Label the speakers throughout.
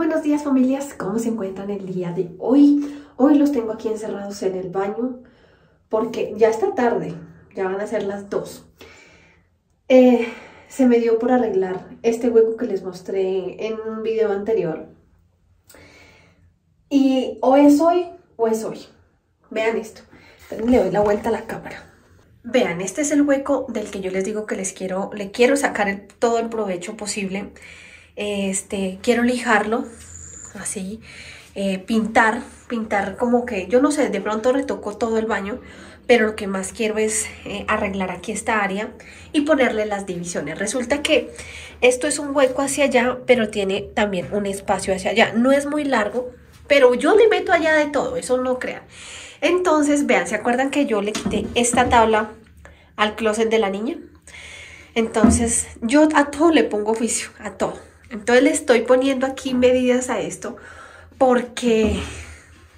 Speaker 1: buenos días familias, ¿cómo se encuentran el día de hoy? Hoy los tengo aquí encerrados en el baño porque ya está tarde, ya van a ser las 2. Eh, se me dio por arreglar este hueco que les mostré en un video anterior. Y o es hoy o es hoy. Vean esto. Le doy la vuelta a la cámara. Vean, este es el hueco del que yo les digo que les quiero, le quiero sacar todo el provecho posible. Este, quiero lijarlo, así, eh, pintar, pintar como que, yo no sé, de pronto retoco todo el baño, pero lo que más quiero es eh, arreglar aquí esta área y ponerle las divisiones. Resulta que esto es un hueco hacia allá, pero tiene también un espacio hacia allá. No es muy largo, pero yo le meto allá de todo, eso no crean. Entonces, vean, ¿se acuerdan que yo le quité esta tabla al closet de la niña? Entonces, yo a todo le pongo oficio, a todo. Entonces le estoy poniendo aquí medidas a esto porque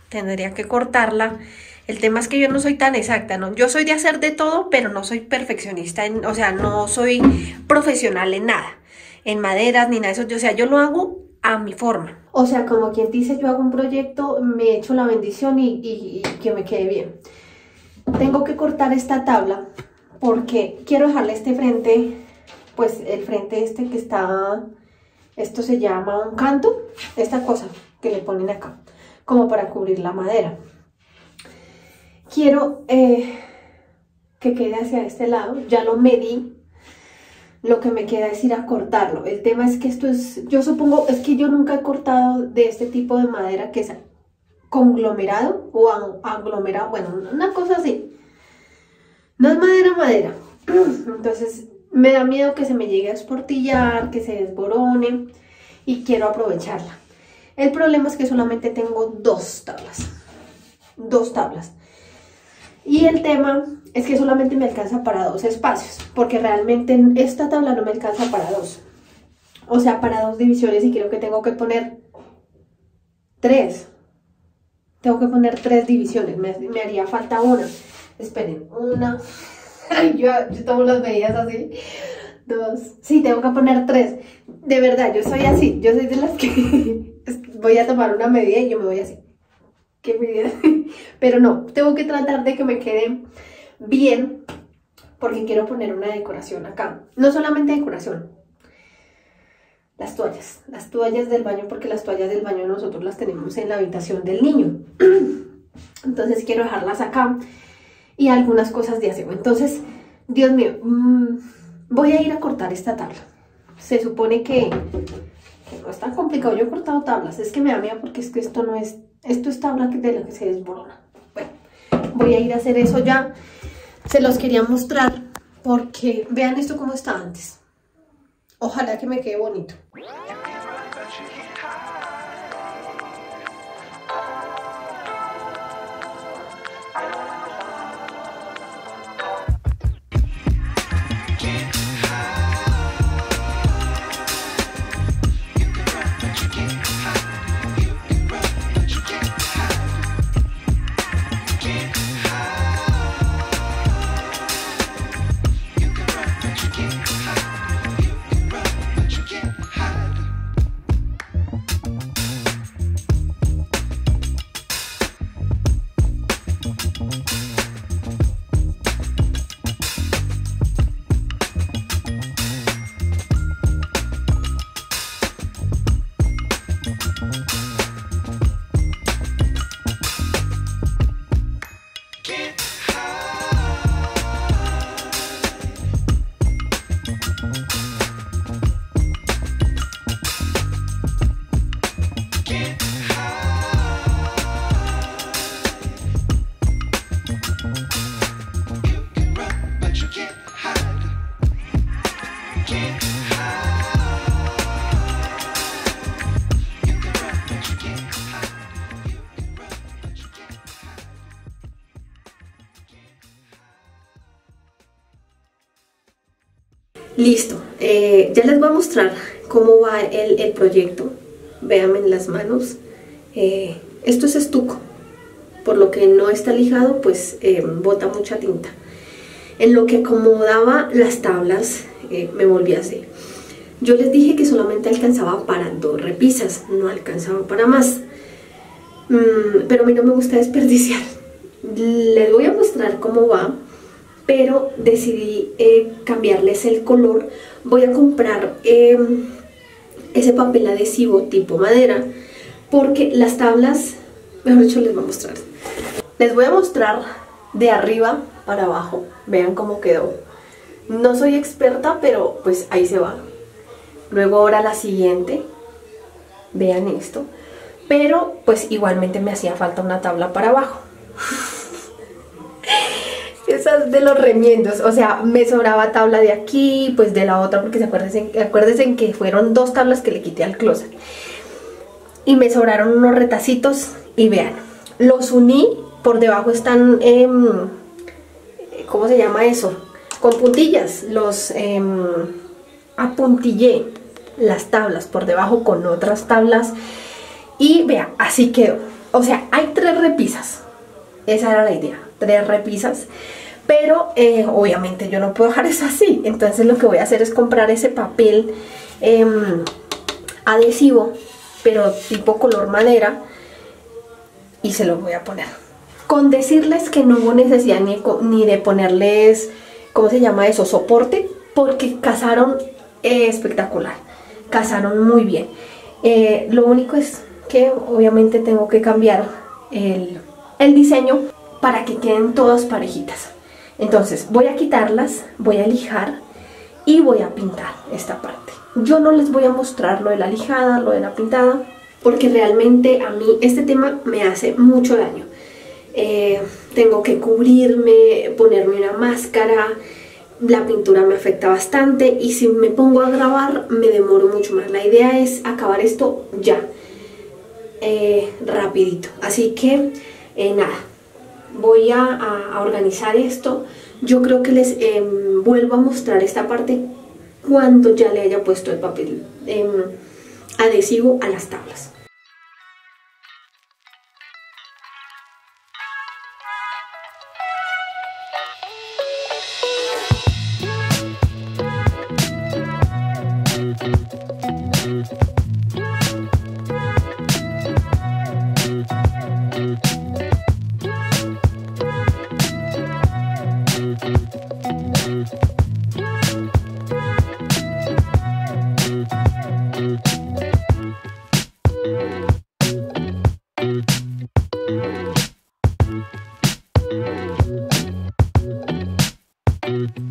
Speaker 1: tendría que cortarla. El tema es que yo no soy tan exacta, ¿no? Yo soy de hacer de todo, pero no soy perfeccionista, en, o sea, no soy profesional en nada, en maderas ni nada de eso. O sea, yo lo hago a mi forma. O sea, como quien dice, yo hago un proyecto, me echo la bendición y, y que me quede bien. Tengo que cortar esta tabla porque quiero dejarle este frente, pues el frente este que está, esto se llama un canto, esta cosa que le ponen acá, como para cubrir la madera. Quiero eh, que quede hacia este lado, ya lo medí, lo que me queda es ir a cortarlo. El tema es que esto es, yo supongo, es que yo nunca he cortado de este tipo de madera que es conglomerado o aglomerado, bueno, una cosa así. No es madera, madera. Entonces me da miedo que se me llegue a esportillar, que se desborone y quiero aprovecharla. El problema es que solamente tengo dos tablas. Dos tablas. Y el tema es que solamente me alcanza para dos espacios, porque realmente esta tabla no me alcanza para dos. O sea, para dos divisiones y creo que tengo que poner tres. Tengo que poner tres divisiones, me, haría falta una. Esperen, una. Yo, yo tomo las medidas así. Dos. Sí, tengo que poner tres. De verdad, yo soy así. Yo soy de las que voy a tomar una medida y yo me voy así. Qué medida. Pero no, tengo que tratar de que me quede bien porque quiero poner una decoración acá. No solamente decoración, las toallas. Las toallas del baño porque las toallas del baño nosotros las tenemos en la habitación del niño. Entonces quiero dejarlas acá y algunas cosas de aseo. Entonces, Dios mío, mm, voy a ir a cortar esta tabla. Se supone que no es tan complicado. Yo he cortado tablas, es que me da miedo porque es que esto no es, esto es tabla de la que se desborona. Bueno, voy a ir a hacer eso ya. Se los quería mostrar porque vean esto como está antes. Ojalá que me quede bonito. Listo, eh, ya les voy a mostrar cómo va el, proyecto. Véanme en las manos. Eh, esto es estuco, por lo que no está lijado, pues eh, bota mucha tinta. En lo que acomodaba las tablas, me volví así. Yo les dije que solamente alcanzaba para dos repisas, no alcanzaba para más. Mm, pero a mí no me gusta desperdiciar. Les voy a mostrar cómo va, pero decidí eh, cambiarles el color. Voy a comprar em, ese papel adhesivo tipo madera, porque las tablas, mejor dicho, les voy a mostrar. Les voy a mostrar de arriba para abajo. Vean cómo quedó. No soy experta, pero pues ahí se va. Luego ahora la siguiente. Vean esto. Pero pues igualmente me hacía falta una tabla para abajo. Esas de los remiendos, o sea, me sobraba tabla de aquí, pues de la otra, porque se acuérdense, acuérdense que fueron dos tablas que le quité al closet. Y me sobraron unos retacitos y vean, los uní, por debajo están, eh, ¿cómo se llama eso? Con puntillas, los eh, apuntillé las tablas por debajo con otras tablas y vean, así quedó. O sea, hay tres repisas. Esa era la idea, tres repisas. Pero eh, obviamente yo no puedo dejar eso así. Entonces lo que voy a hacer es comprar ese papel em, adhesivo, pero tipo color madera. Y se lo voy a poner. Con decirles que no hubo necesidad ni, ni de ponerles, ¿cómo se llama eso? Soporte. Porque casaron eh, espectacular. Casaron muy bien. Eh, lo único es que obviamente tengo que cambiar el, diseño para que queden todas parejitas. Entonces voy a quitarlas, voy a lijar y voy a pintar esta parte. Yo no les voy a mostrar lo de la lijada, lo de la pintada, porque realmente a mí este tema me hace mucho daño. Eh, tengo que cubrirme, ponerme una máscara, la pintura me afecta bastante y si me pongo a grabar me demoro mucho más. La idea es acabar esto ya. Eh, rapidito. Así que eh, nada, voy a, organizar esto. Yo creo que les em, vuelvo a mostrar esta parte cuando ya le haya puesto el papel em, adhesivo a las tablas. Bueno,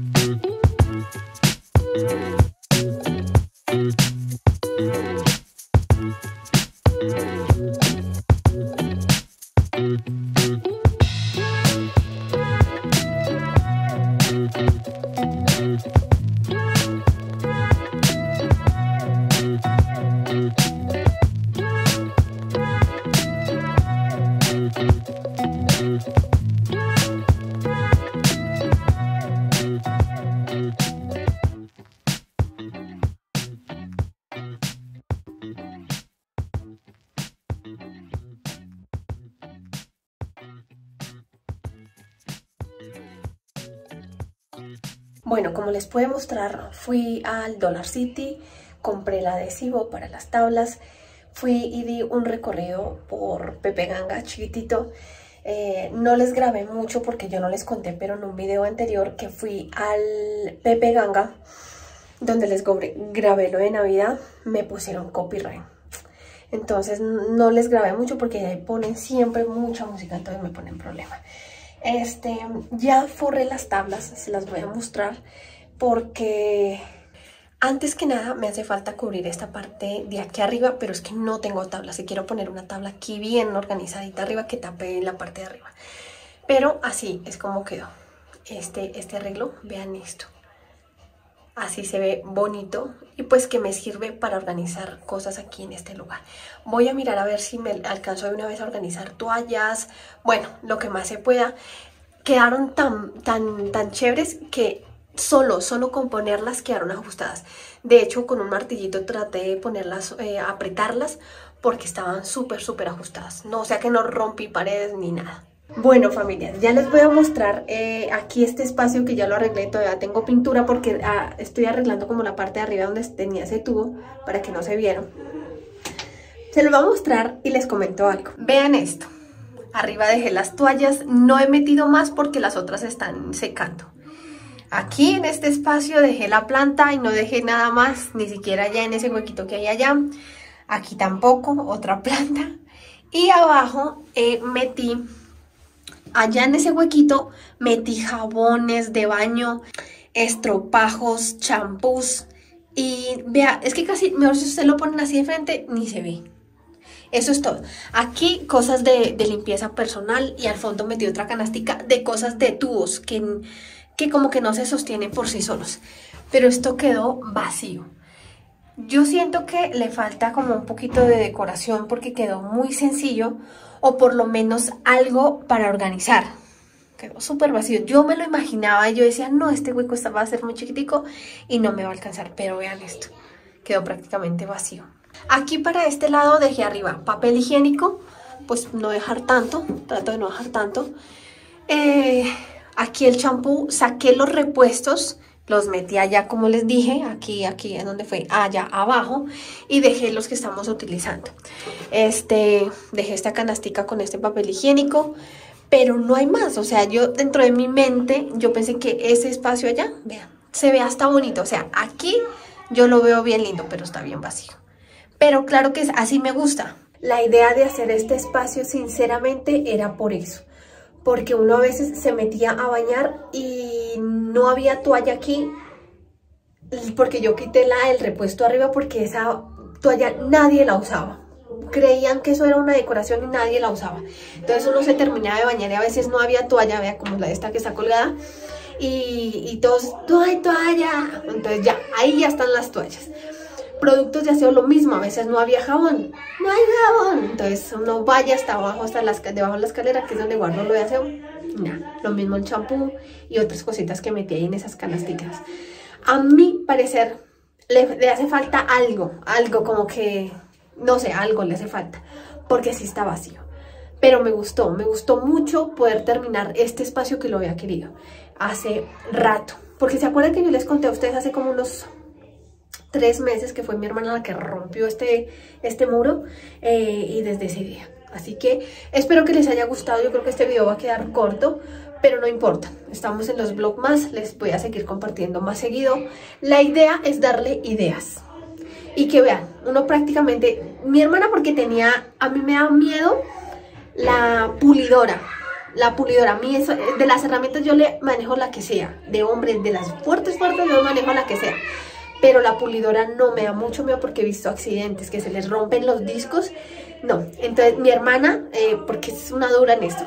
Speaker 1: como les puedo mostrar, fui al Dollar City, compré el adhesivo para las tablas, fui y di un recorrido por Pepe Ganga chiquitito. Eh, no les grabé mucho porque yo no les conté, pero en un video anterior que fui al Pepe Ganga, donde les grabé lo de Navidad, me pusieron copyright. Entonces no les grabé mucho porque ahí ponen siempre mucha música, entonces me ponen problema. Este, ya forré las tablas, se las voy a mostrar porque antes que nada me hace falta cubrir esta parte de aquí arriba, pero es que no tengo tablas y quiero poner una tabla aquí bien organizadita arriba que tape la parte de arriba. Pero así es como quedó este, este arreglo, vean esto. Así se ve bonito y pues que me sirve para organizar cosas aquí en este lugar. Voy a mirar a ver si me alcanzo de una vez a organizar toallas, bueno, lo que más se pueda. Quedaron tan, tan, tan chéveres que solo, solo con ponerlas quedaron ajustadas. De hecho, con un martillito traté de ponerlas, eh, apretarlas porque estaban súper, súper ajustadas. No, o sea que no rompí paredes ni nada. Bueno familia, ya les voy a mostrar eh, aquí este espacio que ya lo arreglé, todavía tengo pintura porque ah, estoy arreglando como la parte de arriba donde tenía ese tubo para que no se vieron. Se lo voy a mostrar y les comento algo. Vean esto, arriba dejé las toallas, no he metido más porque las otras están secando. Aquí en este espacio dejé la planta y no dejé nada más, ni siquiera ya en ese huequito que hay allá. Aquí tampoco, otra planta. Y abajo eh, metí allá en ese huequito metí jabones de baño, estropajos, champús y vea, es que casi, mejor si ustedes lo ponen así de frente, ni se ve. Eso es todo. Aquí cosas de, limpieza personal y al fondo metí otra canastica de cosas de tubos que, que como que no se sostienen por sí solos. Pero esto quedó vacío. Yo siento que le falta como un poquito de decoración porque quedó muy sencillo o por lo menos algo para organizar. Quedó súper vacío. Yo me lo imaginaba y yo decía, no, este hueco va a ser muy chiquitico y no me va a alcanzar. Pero vean esto, quedó prácticamente vacío. Aquí para este lado dejé arriba papel higiénico, pues no dejar tanto, trato de no dejar tanto. Eh, aquí el champú, saqué los repuestos los metí allá como les dije, aquí, aquí es donde fue, allá abajo, y dejé los que estamos utilizando. Este, dejé esta canastica con este papel higiénico, pero no hay más, o sea, yo dentro de mi mente, yo pensé que ese espacio allá, vean, se ve hasta bonito, o sea, aquí yo lo veo bien lindo, pero está bien vacío. Pero claro que así me gusta. La idea de hacer este espacio, sinceramente, era por eso porque uno a veces se metía a bañar y no había toalla aquí, porque yo quité la, el repuesto arriba porque esa toalla nadie la usaba. Creían que eso era una decoración y nadie la usaba. Entonces uno se terminaba de bañar y a veces no había toalla, vea como la de esta que está colgada. Y, y todos, no hay toalla. Entonces ya, ahí ya están las toallas productos de aseo lo mismo, a veces no había jabón, no hay jabón, entonces uno vaya hasta abajo, hasta las, debajo de la escalera, que es donde guardo lo de aseo, nada, lo mismo el champú y otras cositas que metí ahí en esas canasticas. A mi parecer, le, le hace falta algo, algo como que, no sé, algo le hace falta, porque sí está vacío. Pero me gustó, me gustó mucho poder terminar este espacio que lo había querido hace rato. Porque se acuerdan que yo les conté a ustedes hace como unos tres meses que fue mi hermana la que rompió este, este muro eh, y desde ese día. Así que espero que les haya gustado, yo creo que este video va a quedar corto, pero no importa, estamos en los vlogs más, les voy a seguir compartiendo más seguido. La idea es darle ideas. Y que vean, uno prácticamente, mi hermana porque tenía, a mí me da miedo la pulidora, la pulidora, a mí eso, de las herramientas yo le manejo la que sea, de hombres, de las fuertes fuertes yo manejo la que sea pero la pulidora no me da mucho miedo porque he visto accidentes, que se les rompen los discos. No, entonces mi hermana, eh, porque es una dura en esto,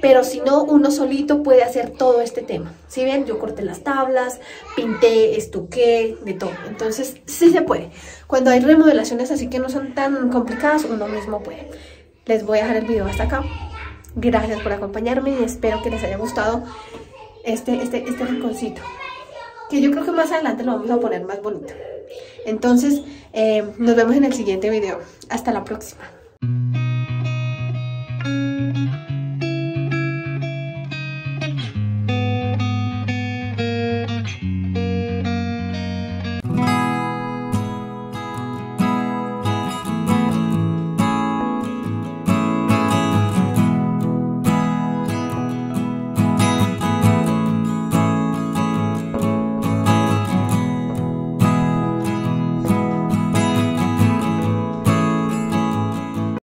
Speaker 1: pero si no, uno solito puede hacer todo este tema. Si ven, yo corté las tablas, pinté, estuqué, de todo. Entonces, sí se puede. Cuando hay remodelaciones así que no son tan complicadas, uno mismo puede. Les voy a dejar el video hasta acá. Gracias por acompañarme y espero que les haya gustado este, este, este rinconcito que yo creo que más adelante lo vamos a poner más bonito. Entonces, eh, nos vemos en el siguiente video. Hasta la próxima.